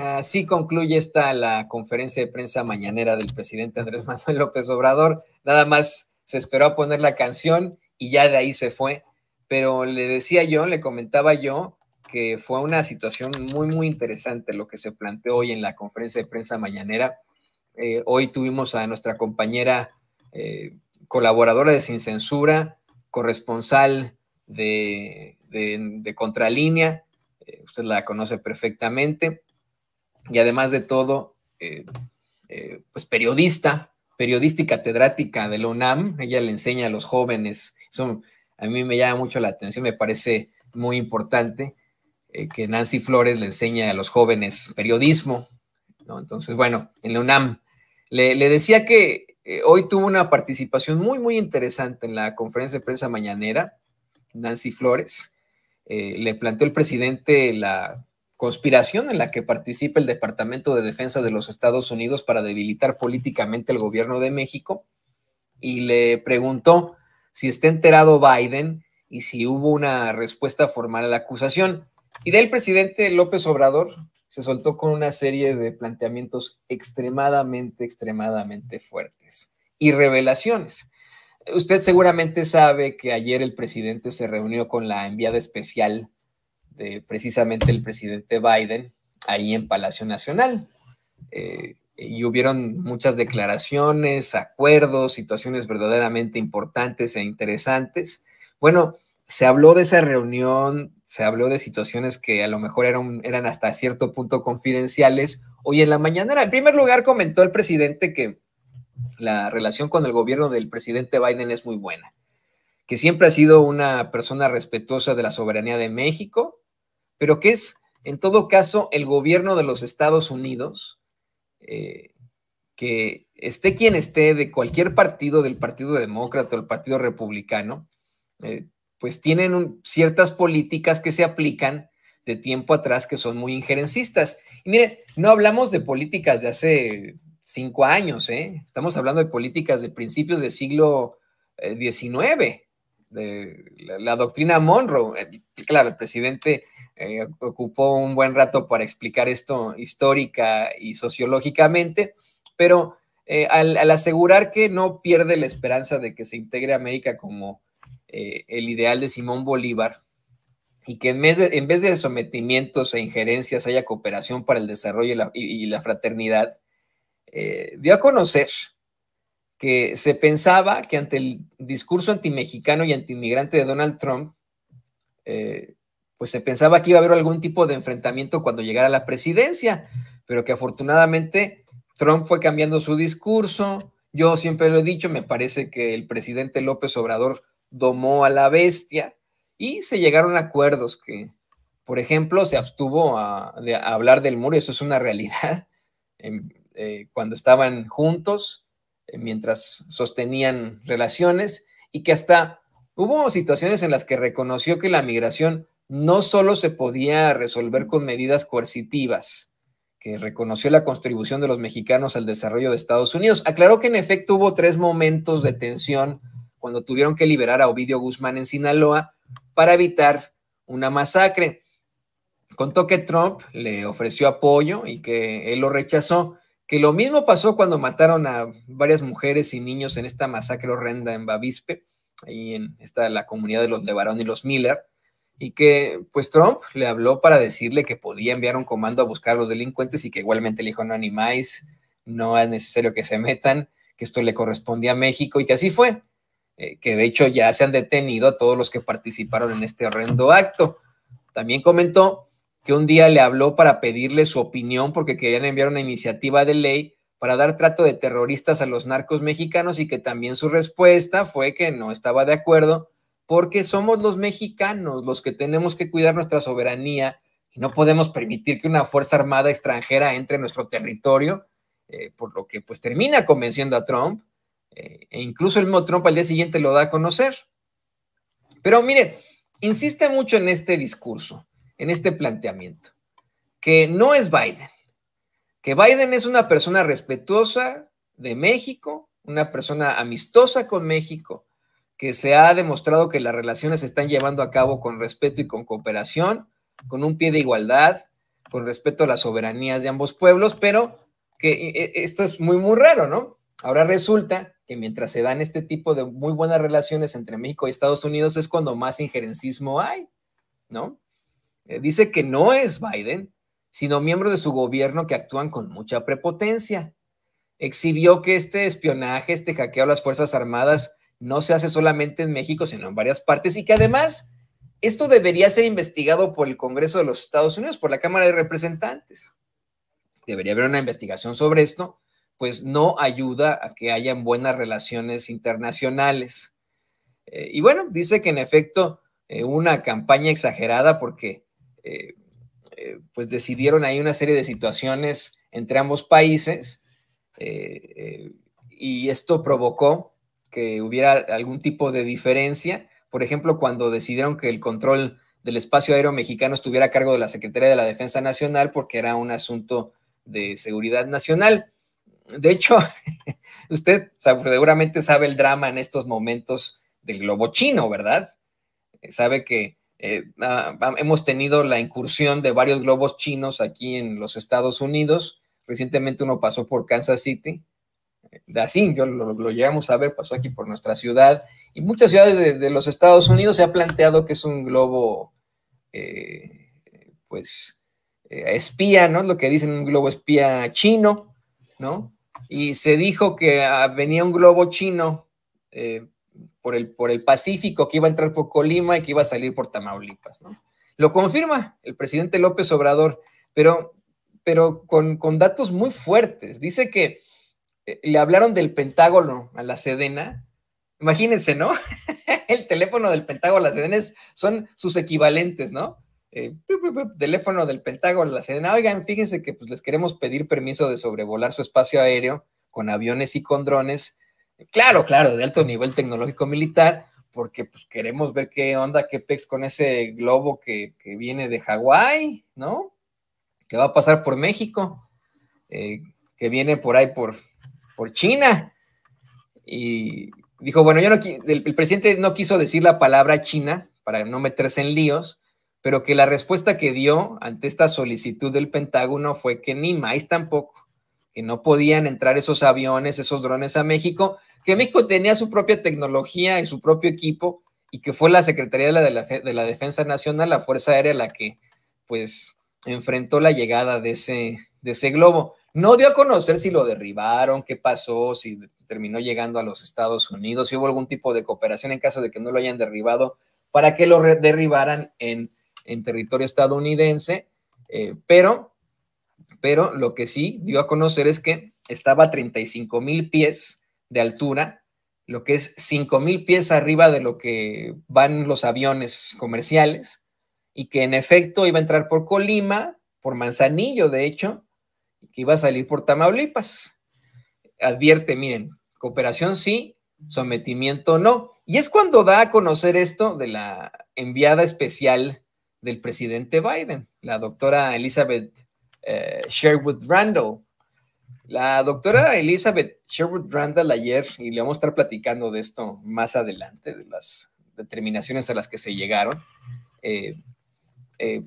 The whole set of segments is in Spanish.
así concluye esta la conferencia de prensa mañanera del presidente Andrés Manuel López Obrador. Nada más se esperó a poner la canción y ya de ahí se fue. Pero le decía yo, le comentaba yo que fue una situación muy, muy interesante lo que se planteó hoy en la conferencia de prensa mañanera. Eh, hoy tuvimos a nuestra compañera eh, colaboradora de Sin Censura, corresponsal de, de, Contralínea, eh, usted la conoce perfectamente, y además de todo, pues periodista, periodista y catedrática de la UNAM, ella le enseña a los jóvenes, eso a mí me llama mucho la atención, me parece muy importante, eh, que Nancy Flores le enseña a los jóvenes periodismo. Entonces, bueno, en la UNAM. Le, decía que eh, hoy tuvo una participación muy, muy interesante en la conferencia de prensa mañanera, Nancy Flores. Eh, le planteó el presidente la conspiración en la que participa el Departamento de Defensa de los Estados Unidos para debilitar políticamente el gobierno de México y le preguntó si está enterado Biden y si hubo una respuesta formal a la acusación. Y del presidente López Obrador se soltó con una serie de planteamientos extremadamente, extremadamente fuertes y revelaciones. Usted seguramente sabe que ayer el presidente se reunió con la enviada especial de precisamente el presidente Biden ahí en Palacio Nacional. Eh, y hubieron muchas declaraciones, acuerdos, situaciones verdaderamente importantes e interesantes. Bueno, se habló de esa reunión, se habló de situaciones que a lo mejor eran, eran hasta cierto punto confidenciales. Hoy en la mañana, en primer lugar, comentó el presidente que la relación con el gobierno del presidente Biden es muy buena, que siempre ha sido una persona respetuosa de la soberanía de México, pero que es, en todo caso, el gobierno de los Estados Unidos, eh, que esté quien esté de cualquier partido, del Partido Demócrata o el Partido Republicano, eh, pues tienen ciertas políticas que se aplican de tiempo atrás que son muy injerencistas. Y mire, no hablamos de políticas de hace cinco años, ¿eh? estamos hablando de políticas de principios del siglo XIX, de la, doctrina Monroe. Claro, el presidente ocupó un buen rato para explicar esto histórica y sociológicamente, pero al, al asegurar que no pierde la esperanza de que se integre América como eh, el ideal de Simón Bolívar y que en vez, de, en vez de sometimientos e injerencias haya cooperación para el desarrollo y la, fraternidad, eh, dio a conocer que se pensaba que ante el discurso antimexicano y antimigrante de Donald Trump, eh, pues se pensaba que iba a haber algún tipo de enfrentamiento cuando llegara la presidencia, pero que afortunadamente Trump fue cambiando su discurso. Yo siempre lo he dicho, me parece que el presidente López Obrador domó a la bestia y se llegaron acuerdos que, por ejemplo, se abstuvo a, de, hablar del muro, eso es una realidad, eh, cuando estaban juntos, eh, mientras sostenían relaciones, y que hasta hubo situaciones en las que reconoció que la migración no solo se podía resolver con medidas coercitivas, que reconoció la contribución de los mexicanos al desarrollo de Estados Unidos. Aclaró que en efecto hubo tres momentos de tensión cuando tuvieron que liberar a Ovidio Guzmán en Sinaloa para evitar una masacre. Contó que Trump le ofreció apoyo y que él lo rechazó, que lo mismo pasó cuando mataron a varias mujeres y niños en esta masacre horrenda en Bavispe, ahí en esta la comunidad de los Levarón y los Miller, y que pues Trump le habló para decirle que podía enviar un comando a buscar a los delincuentes y que igualmente le dijo no animáis, no es necesario que se metan, que esto le correspondía a México y que así fue. Eh, que de hecho ya se han detenido a todos los que participaron en este horrendo acto. También comentó que un día le habló para pedirle su opinión porque querían enviar una iniciativa de ley para dar trato de terroristas a los narcos mexicanos y que también su respuesta fue que no estaba de acuerdo porque somos los mexicanos los que tenemos que cuidar nuestra soberanía y no podemos permitir que una fuerza armada extranjera entre en nuestro territorio, eh, por lo que pues termina convenciendo a Trump eh, e incluso el mismo Trump al día siguiente lo da a conocer. Pero mire, insiste mucho en este discurso, en este planteamiento, que no es Biden, que Biden es una persona respetuosa de México, una persona amistosa con México, que se ha demostrado que las relaciones se están llevando a cabo con respeto y con cooperación, con un pie de igualdad, con respecto a las soberanías de ambos pueblos, pero que eh, eh, esto es muy, muy raro, ¿no? Ahora resulta que mientras se dan este tipo de muy buenas relaciones entre México y Estados Unidos es cuando más injerencismo hay, ¿no? Eh, dice que no es Biden, sino miembros de su gobierno que actúan con mucha prepotencia. Exhibió que este espionaje, este hackeo a las Fuerzas Armadas no se hace solamente en México, sino en varias partes y que además esto debería ser investigado por el Congreso de los Estados Unidos, por la Cámara de Representantes. Debería haber una investigación sobre esto, pues no ayuda a que hayan buenas relaciones internacionales. Eh, y bueno, dice que en efecto eh, una campaña exagerada porque eh, pues decidieron ahí una serie de situaciones entre ambos países y esto provocó que hubiera algún tipo de diferencia por ejemplo, cuando decidieron que el control del espacio aéreo mexicano estuviera a cargo de la Secretaría de la Defensa Nacional porque era un asunto de seguridad nacional. De hecho, usted seguramente sabe el drama en estos momentos del globo chino, ¿verdad? Sabe que eh, hemos tenido la incursión de varios globos chinos aquí en los Estados Unidos. Recientemente uno pasó por Kansas City. Así, yo lo, lo llegamos a ver, pasó aquí por nuestra ciudad y muchas ciudades de, los Estados Unidos se ha planteado que es un globo, eh, pues, eh, espía, ¿no? Lo que dicen un globo espía chino, ¿no? Y se dijo que ah, venía un globo chino eh, por, el, por el Pacífico que iba a entrar por Colima y que iba a salir por Tamaulipas, ¿no? Lo confirma el presidente López Obrador, pero, pero con, con datos muy fuertes. Dice que le hablaron del Pentágono a la Sedena Imagínense, ¿no? el teléfono del Pentágono, las Sedenas son sus equivalentes, ¿no? Eh, teléfono del Pentágono, la Sedena. Oigan, fíjense que pues, les queremos pedir permiso de sobrevolar su espacio aéreo con aviones y con drones. Claro, claro, de alto nivel tecnológico militar, porque pues queremos ver qué onda, qué pex con ese globo que, viene de Hawái, ¿no? Que va a pasar por México, eh, que viene por ahí por, por China. Y, dijo, bueno, yo no, el, el, presidente no quiso decir la palabra China para no meterse en líos, pero que la respuesta que dio ante esta solicitud del Pentágono fue que ni más tampoco, que no podían entrar esos aviones, esos drones a México, que México tenía su propia tecnología y su propio equipo y que fue la Secretaría de la, de la, de la Defensa Nacional, la Fuerza Aérea, la que pues enfrentó la llegada de ese, de ese globo. No dio a conocer si lo derribaron, qué pasó, si terminó llegando a los Estados Unidos, si hubo algún tipo de cooperación en caso de que no lo hayan derribado, para que lo derribaran en, territorio estadounidense, eh, pero, pero lo que sí dio a conocer es que estaba a 35 mil pies de altura, lo que es 5 mil pies arriba de lo que van los aviones comerciales, y que en efecto iba a entrar por Colima, por Manzanillo, de hecho, que iba a salir por Tamaulipas. Advierte, miren, Cooperación sí, sometimiento no. Y es cuando da a conocer esto de la enviada especial del presidente Biden, la doctora Elizabeth eh, Sherwood Randall. La doctora Elizabeth Sherwood Randall ayer, y le vamos a estar platicando de esto más adelante, de las determinaciones a las que se llegaron, eh, eh,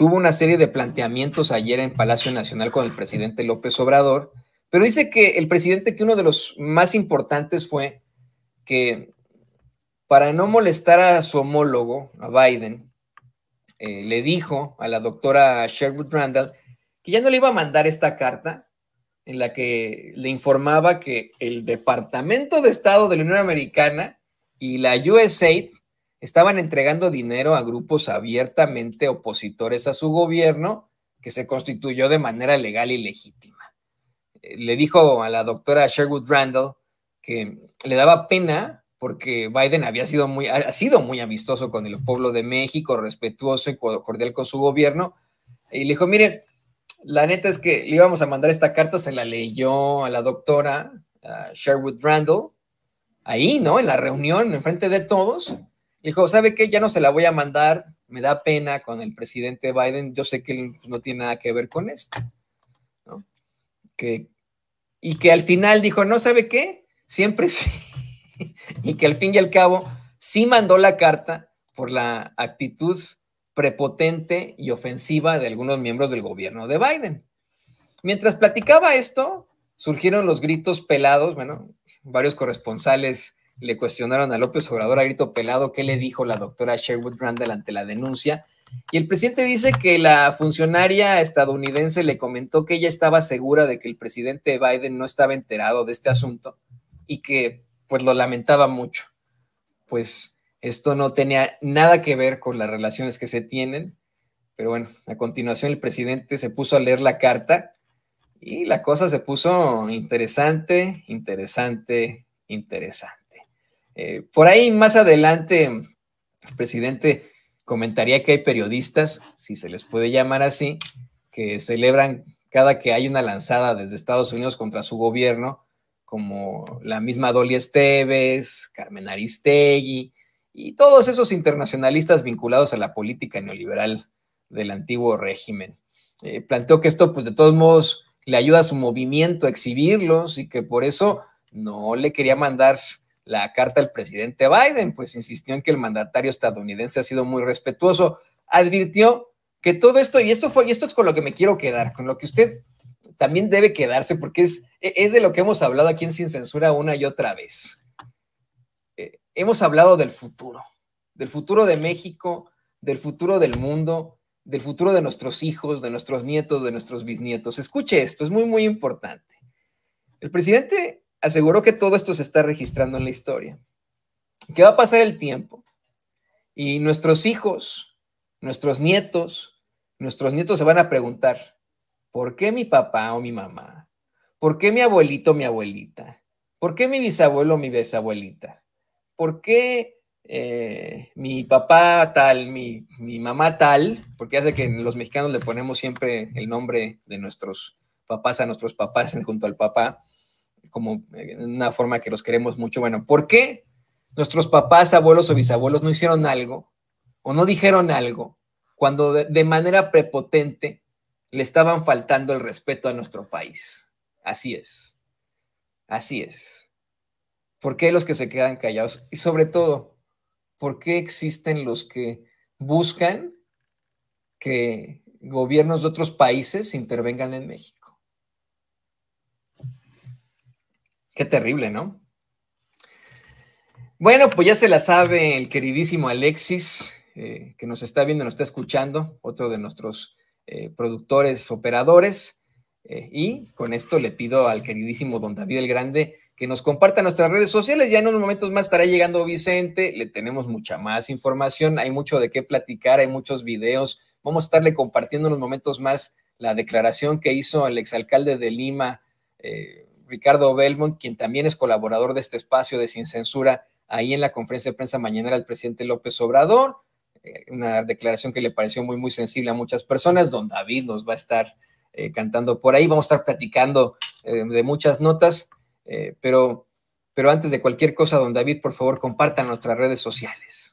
tuvo una serie de planteamientos ayer en Palacio Nacional con el presidente López Obrador, pero dice que el presidente, que uno de los más importantes fue que para no molestar a su homólogo, a Biden, eh, le dijo a la doctora Sherwood Randall que ya no le iba a mandar esta carta en la que le informaba que el Departamento de Estado de la Unión Americana y la USAID estaban entregando dinero a grupos abiertamente opositores a su gobierno que se constituyó de manera legal y legítima le dijo a la doctora Sherwood Randall que le daba pena porque Biden había sido muy, ha sido muy amistoso con el pueblo de México, respetuoso y cordial con su gobierno. Y le dijo, mire, la neta es que le íbamos a mandar esta carta, se la leyó a la doctora Sherwood Randall, ahí, ¿no? En la reunión, enfrente de todos. Dijo, ¿sabe qué? Ya no se la voy a mandar, me da pena con el presidente Biden, yo sé que él no tiene nada que ver con esto y que al final dijo, no sabe qué, siempre sí, y que al fin y al cabo sí mandó la carta por la actitud prepotente y ofensiva de algunos miembros del gobierno de Biden. Mientras platicaba esto, surgieron los gritos pelados, bueno, varios corresponsales le cuestionaron a López Obrador a grito pelado qué le dijo la doctora Sherwood Randall ante la denuncia. Y el presidente dice que la funcionaria estadounidense le comentó que ella estaba segura de que el presidente Biden no estaba enterado de este asunto y que pues lo lamentaba mucho. Pues esto no tenía nada que ver con las relaciones que se tienen. Pero bueno, a continuación el presidente se puso a leer la carta y la cosa se puso interesante, interesante, interesante. Eh, por ahí más adelante, el presidente comentaría que hay periodistas, si se les puede llamar así, que celebran cada que hay una lanzada desde Estados Unidos contra su gobierno, como la misma Dolly Esteves, Carmen Aristegui y todos esos internacionalistas vinculados a la política neoliberal del antiguo régimen. Eh, planteó que esto, pues de todos modos, le ayuda a su movimiento a exhibirlos y que por eso no le quería mandar la carta al presidente Biden, pues insistió en que el mandatario estadounidense ha sido muy respetuoso. Advirtió que todo esto, y esto fue, y esto es con lo que me quiero quedar, con lo que usted también debe quedarse, porque es, es de lo que hemos hablado aquí en Sin Censura una y otra vez. Eh, hemos hablado del futuro, del futuro de México, del futuro del mundo, del futuro de nuestros hijos, de nuestros nietos, de nuestros bisnietos. Escuche esto, es muy, muy importante. El presidente aseguró que todo esto se está registrando en la historia, que va a pasar el tiempo y nuestros hijos, nuestros nietos, nuestros nietos se van a preguntar, ¿por qué mi papá o mi mamá? ¿Por qué mi abuelito o mi abuelita? ¿Por qué mi bisabuelo o mi bisabuelita? ¿Por qué eh, mi papá tal, mi, mi, mamá tal? Porque hace que los mexicanos le ponemos siempre el nombre de nuestros papás a nuestros papás junto al papá como eh, una forma que los queremos mucho. Bueno, ¿por qué nuestros papás, abuelos o bisabuelos no hicieron algo o no dijeron algo cuando de, manera prepotente le estaban faltando el respeto a nuestro país? Así es. Así es. ¿Por qué los que se quedan callados? Y sobre todo, ¿por qué existen los que buscan que gobiernos de otros países intervengan en México? Qué terrible, ¿no? Bueno, pues ya se la sabe el queridísimo Alexis, eh, que nos está viendo, nos está escuchando, otro de nuestros eh, productores, operadores. Eh, y con esto le pido al queridísimo don David el Grande que nos comparta nuestras redes sociales. Ya en unos momentos más estará llegando Vicente, le tenemos mucha más información, hay mucho de qué platicar, hay muchos videos. Vamos a estarle compartiendo en unos momentos más la declaración que hizo el exalcalde de Lima, Ricardo Belmont, quien también es colaborador de este espacio de Sin Censura, ahí en la conferencia de prensa mañana al presidente López Obrador, eh, una declaración que le pareció muy, muy sensible a muchas personas, don David nos va a estar eh, cantando por ahí, vamos a estar platicando eh, de muchas notas, pero, pero antes de cualquier cosa, don David, por favor, compartan nuestras redes sociales.